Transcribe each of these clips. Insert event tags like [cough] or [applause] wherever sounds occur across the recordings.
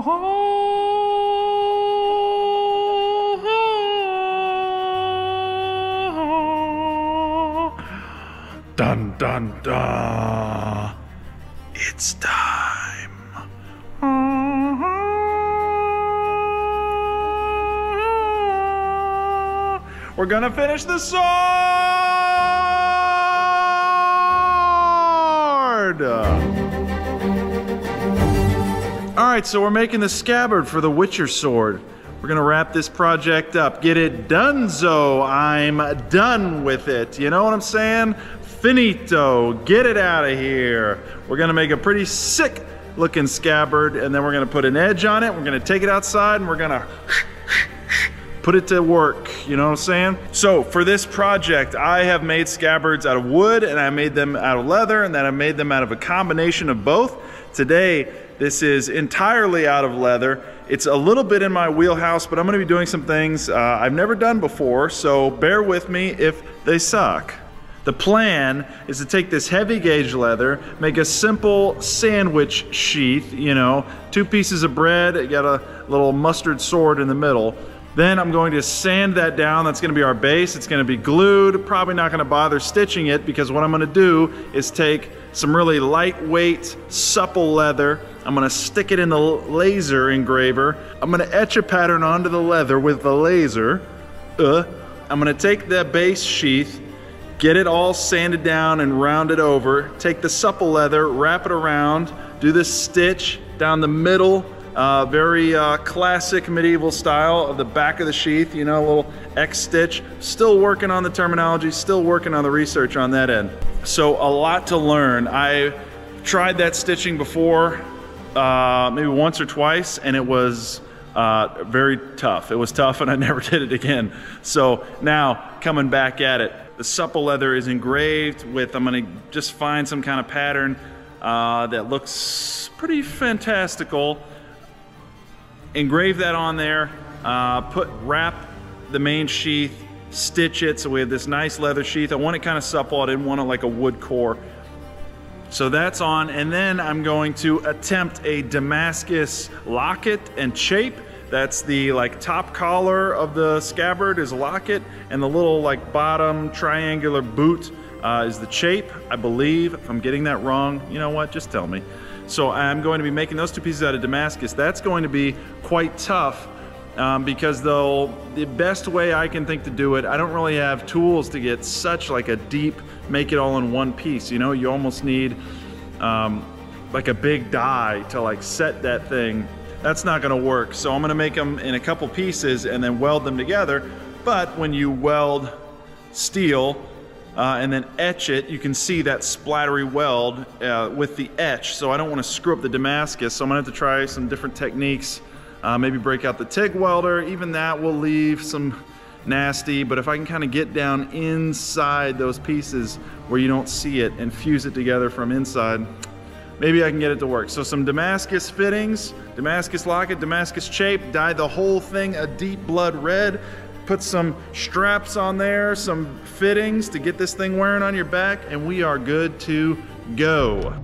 Dun dun dun. It's time. We're gonna finish the sword! Right, so we're making the scabbard for the Witcher sword. We're gonna wrap this project up. Get it donezo. I'm done with it. You know what I'm saying? Finito. Get it out of here. We're gonna make a pretty sick looking scabbard and then we're gonna put an edge on it. We're gonna take it outside and we're gonna put it to work, you know what I'm saying? So for this project, I have made scabbards out of wood and I made them out of leather and then I made them out of a combination of both. Today, this is entirely out of leather. It's a little bit in my wheelhouse, but I'm gonna be doing some things uh, I've never done before, so bear with me if they suck. The plan is to take this heavy gauge leather, make a simple sandwich sheath, you know, two pieces of bread, got a little mustard sword in the middle. Then I'm going to sand that down. That's gonna be our base. It's gonna be glued. Probably not gonna bother stitching it because what I'm gonna do is take some really lightweight, supple leather. I'm gonna stick it in the laser engraver. I'm gonna etch a pattern onto the leather with the laser. Uh, I'm gonna take the base sheath, get it all sanded down and rounded over, take the supple leather, wrap it around, do this stitch down the middle, uh, very uh, classic medieval style of the back of the sheath, you know, a little X stitch. Still working on the terminology, still working on the research on that end. So a lot to learn. I tried that stitching before, uh, maybe once or twice, and it was uh, very tough. It was tough [laughs] and I never did it again. So now coming back at it, the supple leather is engraved with, I'm gonna just find some kind of pattern uh, that looks pretty fantastical engrave that on there, uh, put wrap the main sheath, stitch it so we have this nice leather sheath. I want it kind of supple, I didn't want it like a wood core. So that's on, and then I'm going to attempt a Damascus locket and chape. That's the like top collar of the scabbard is a locket, and the little like bottom triangular boot uh, is the chape, I believe. If I'm getting that wrong, you know what, just tell me. So I'm going to be making those two pieces out of Damascus. That's going to be quite tough um, because though the best way I can think to do it, I don't really have tools to get such like a deep, make it all in one piece. You know, you almost need um, like a big die to like set that thing. That's not gonna work. So I'm gonna make them in a couple pieces and then weld them together. But when you weld steel, uh, and then etch it, you can see that splattery weld uh, with the etch. So I don't want to screw up the Damascus, so I'm gonna have to try some different techniques. Uh, maybe break out the TIG welder, even that will leave some nasty, but if I can kind of get down inside those pieces where you don't see it and fuse it together from inside, maybe I can get it to work. So some Damascus fittings, Damascus locket, Damascus chape, dye the whole thing a deep blood red, put some straps on there, some fittings to get this thing wearing on your back, and we are good to go.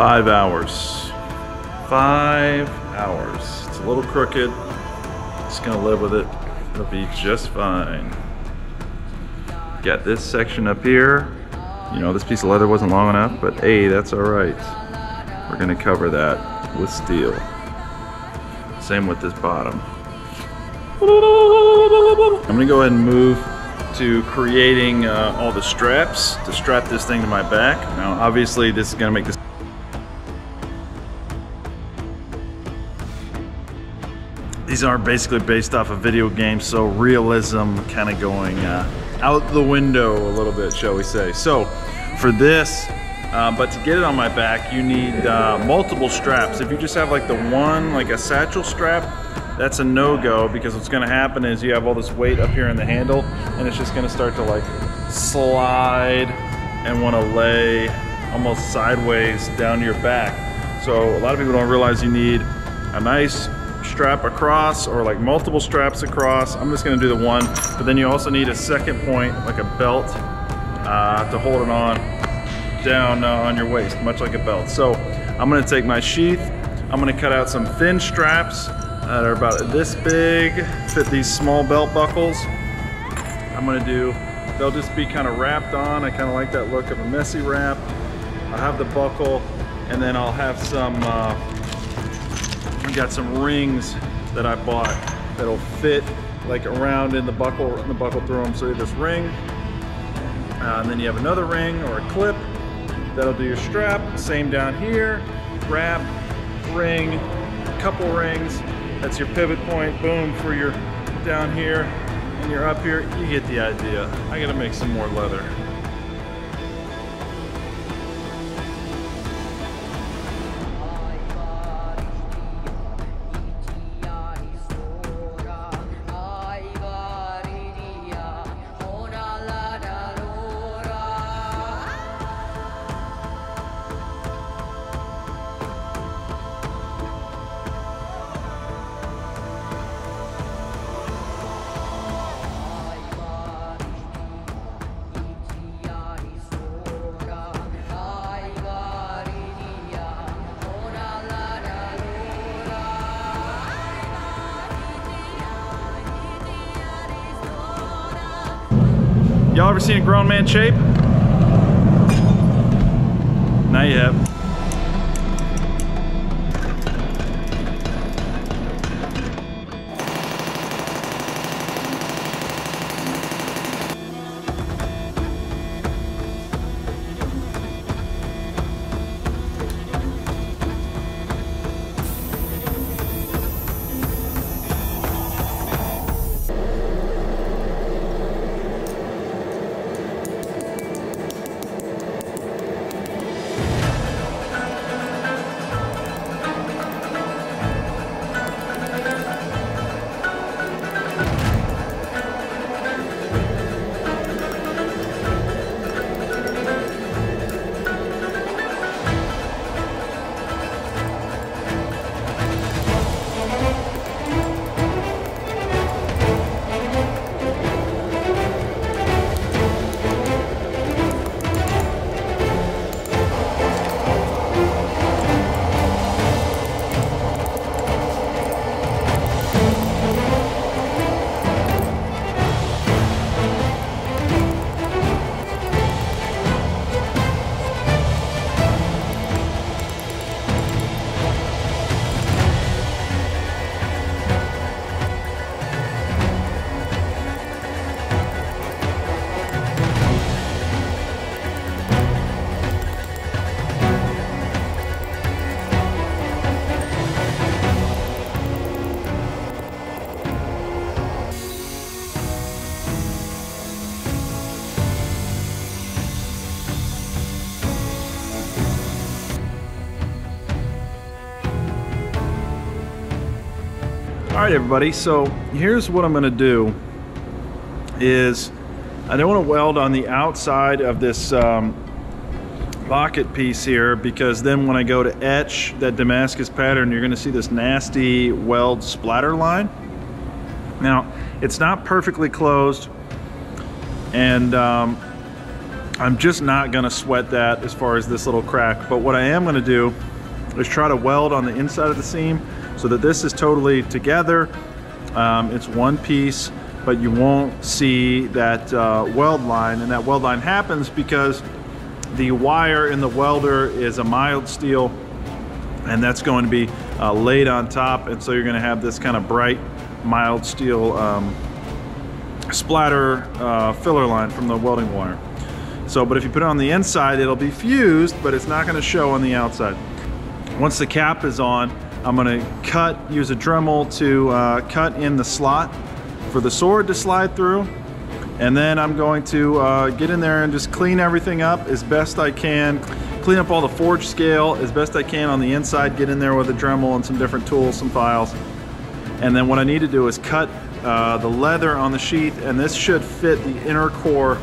Five hours. Five hours. It's a little crooked. Just gonna live with it. It'll be just fine. Got this section up here. You know, this piece of leather wasn't long enough, but hey, that's all right. We're gonna cover that with steel. Same with this bottom. I'm gonna go ahead and move to creating uh, all the straps to strap this thing to my back. Now, obviously, this is gonna make this These are basically based off a video game, so realism kind of going uh, out the window a little bit, shall we say. So for this, uh, but to get it on my back, you need uh, multiple straps. If you just have like the one, like a satchel strap, that's a no-go because what's gonna happen is you have all this weight up here in the handle and it's just gonna start to like slide and wanna lay almost sideways down your back. So a lot of people don't realize you need a nice strap across or like multiple straps across. I'm just gonna do the one, but then you also need a second point, like a belt, uh, to hold it on down uh, on your waist, much like a belt. So I'm gonna take my sheath, I'm gonna cut out some thin straps that are about this big, fit these small belt buckles. I'm gonna do, they'll just be kind of wrapped on. I kind of like that look of a messy wrap. I'll have the buckle, and then I'll have some uh, I got some rings that I bought that'll fit like around in the buckle, in the buckle through them. So you have this ring, uh, and then you have another ring or a clip that'll do your strap. Same down here, wrap, ring, couple rings. That's your pivot point, boom, for your down here and you're up here. You get the idea. I gotta make some more leather. Y'all ever seen a grown man shape? Now you All right, everybody, so here's what I'm gonna do is I don't wanna weld on the outside of this um, pocket piece here because then when I go to etch that Damascus pattern, you're gonna see this nasty weld splatter line. Now, it's not perfectly closed and um, I'm just not gonna sweat that as far as this little crack. But what I am gonna do is try to weld on the inside of the seam so that this is totally together. Um, it's one piece, but you won't see that uh, weld line. And that weld line happens because the wire in the welder is a mild steel and that's going to be uh, laid on top. And so you're gonna have this kind of bright, mild steel um, splatter uh, filler line from the welding wire. So, but if you put it on the inside, it'll be fused, but it's not gonna show on the outside. Once the cap is on, I'm gonna cut, use a Dremel to uh, cut in the slot for the sword to slide through. And then I'm going to uh, get in there and just clean everything up as best I can. Clean up all the forge scale as best I can on the inside, get in there with a Dremel and some different tools, some files. And then what I need to do is cut uh, the leather on the sheath and this should fit the inner core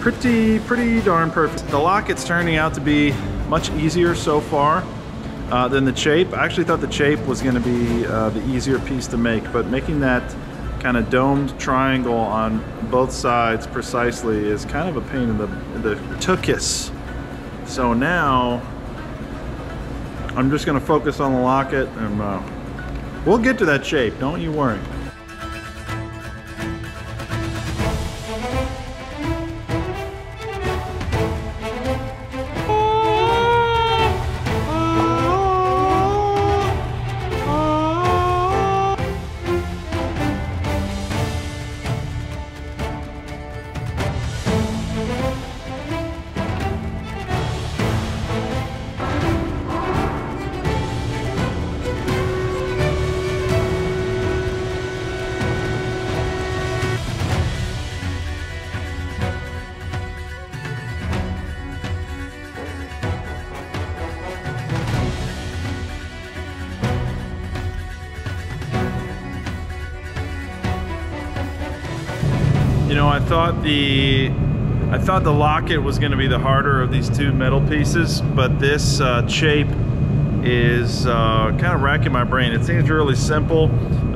pretty, pretty darn perfect. The locket's turning out to be much easier so far uh, than the chape. I actually thought the chape was gonna be uh, the easier piece to make, but making that kind of domed triangle on both sides precisely is kind of a pain in the, the tuchus. So now, I'm just gonna focus on the locket and uh, we'll get to that chape, don't you worry. I thought the I thought the locket was going to be the harder of these two metal pieces, but this uh, chape is uh, kind of racking my brain. It seems really simple,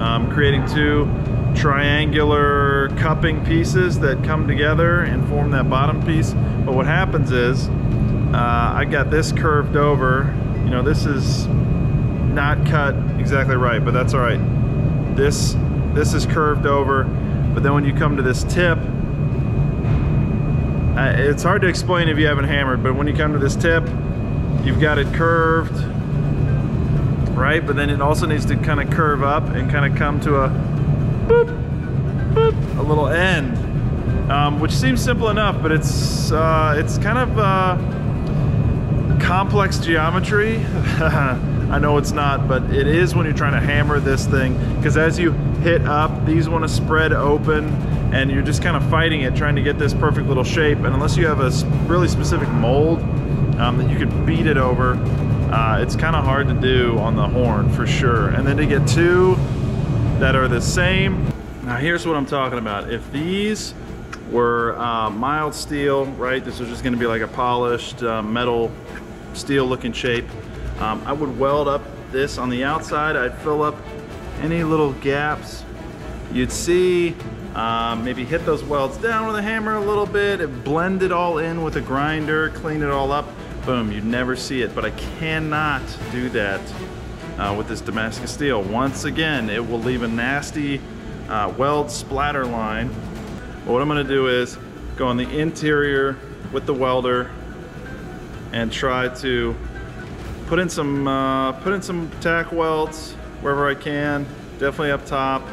um, creating two triangular cupping pieces that come together and form that bottom piece. But what happens is, uh, I got this curved over. You know, this is not cut exactly right, but that's all right. This this is curved over but then when you come to this tip, it's hard to explain if you haven't hammered, but when you come to this tip, you've got it curved, right? But then it also needs to kind of curve up and kind of come to a boop, boop, a little end, um, which seems simple enough, but it's uh, it's kind of uh, complex geometry. [laughs] I know it's not, but it is when you're trying to hammer this thing because as you hit up, these want to spread open and you're just kind of fighting it, trying to get this perfect little shape. And unless you have a really specific mold um, that you could beat it over, uh, it's kind of hard to do on the horn for sure. And then to get two that are the same. Now here's what I'm talking about. If these were uh, mild steel, right? This was just gonna be like a polished uh, metal steel looking shape. Um, I would weld up this on the outside. I'd fill up any little gaps. You'd see um, maybe hit those welds down with a hammer a little bit, blend it all in with a grinder, clean it all up. Boom, you'd never see it, but I cannot do that uh, with this Damascus steel. Once again, it will leave a nasty uh, weld splatter line. But what I'm gonna do is go on the interior with the welder and try to put in some uh, put in some tack welds wherever I can definitely up top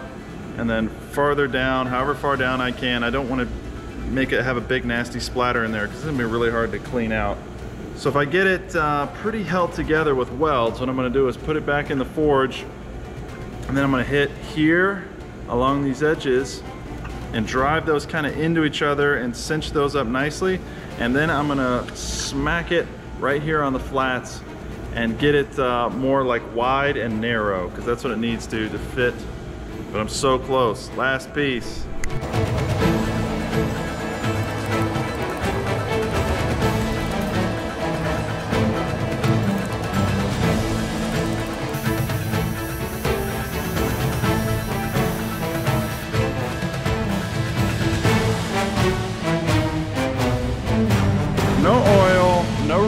and then farther down however far down I can I don't want to make it have a big nasty splatter in there because it's gonna be really hard to clean out. So if I get it uh, pretty held together with welds what I'm gonna do is put it back in the forge and then I'm gonna hit here along these edges and drive those kind of into each other and cinch those up nicely and then I'm gonna smack it right here on the flats and get it uh, more like wide and narrow because that's what it needs to to fit. But I'm so close. Last piece.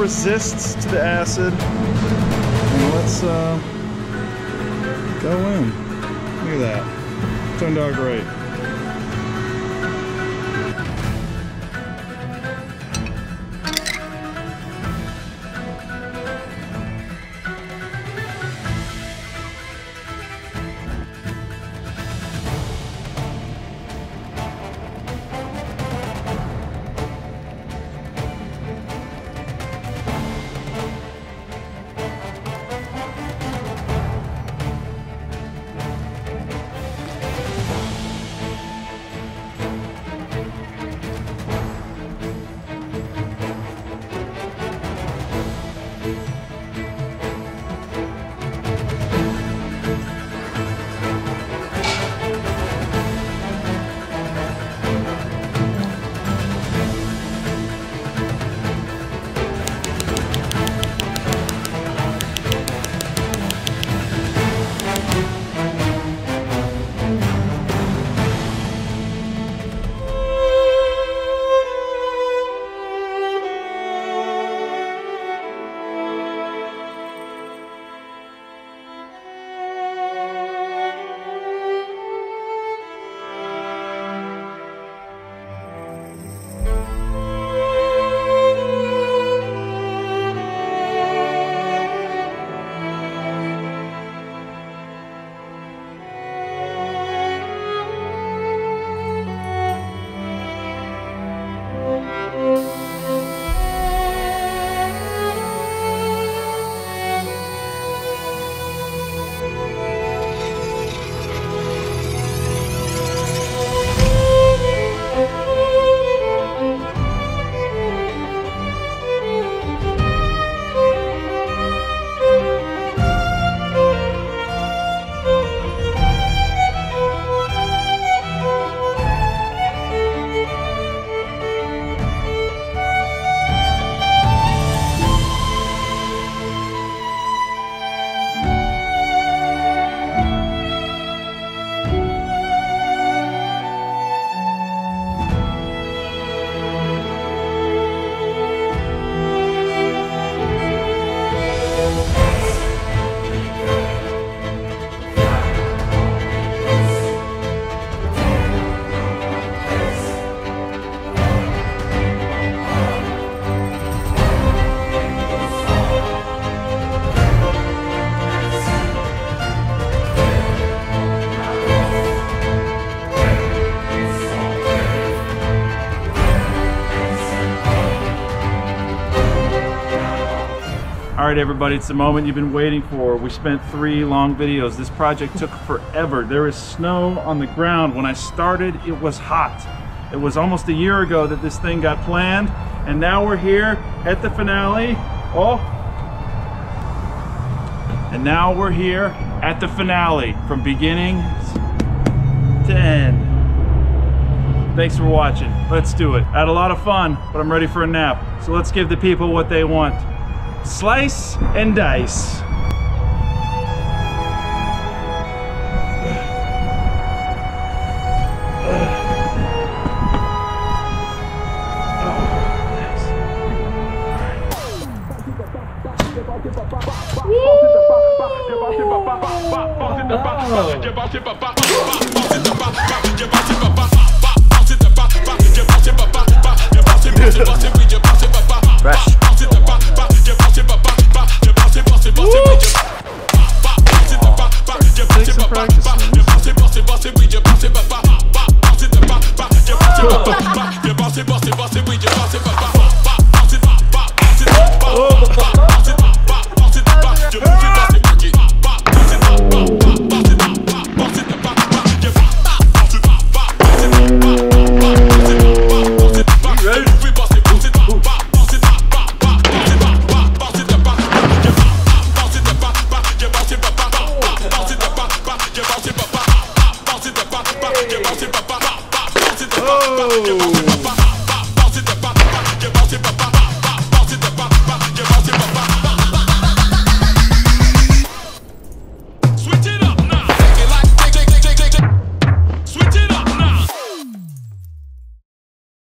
Resists to the acid. And let's uh, go in. Look at that. Turned out great. All right, everybody, it's the moment you've been waiting for. We spent three long videos. This project took forever. There is snow on the ground. When I started, it was hot. It was almost a year ago that this thing got planned, and now we're here at the finale. Oh. And now we're here at the finale from beginning to end. Thanks for watching. Let's do it. I had a lot of fun, but I'm ready for a nap. So let's give the people what they want. Slice and dice. Fresh.